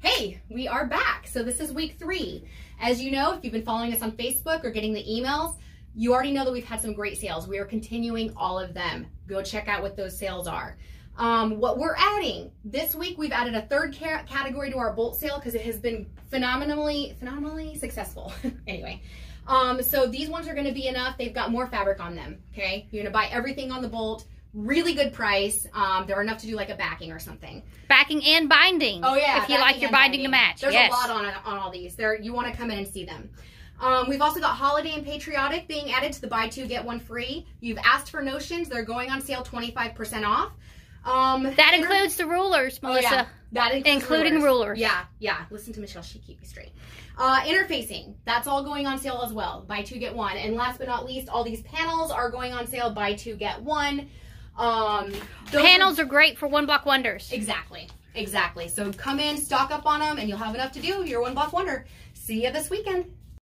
Hey, we are back. So this is week three. As you know, if you've been following us on Facebook or getting the emails, you already know that we've had some great sales. We are continuing all of them. Go check out what those sales are. Um, what we're adding this week, we've added a third category to our bolt sale because it has been phenomenally, phenomenally successful. anyway, um, so these ones are going to be enough. They've got more fabric on them. Okay, you're going to buy everything on the bolt really good price. Um, they're enough to do like a backing or something. Backing and binding. Oh yeah, if you like your binding, binding, to match. There's yes. a lot on on all these. There, you want to come in and see them. Um, we've also got Holiday and Patriotic being added to the buy two get one free. You've asked for notions; they're going on sale 25% off. Um, that includes the rulers, Melissa. Oh, yeah. That includes including rulers. rulers. Yeah, yeah. Listen to Michelle; she keep me straight. Uh, interfacing, that's all going on sale as well. Buy two get one. And last but not least, all these panels are going on sale. Buy two get one. Um, Panels are, are great for one block wonders. Exactly. Exactly. So come in, stock up on them, and you'll have enough to do You're one block wonder. See you this weekend.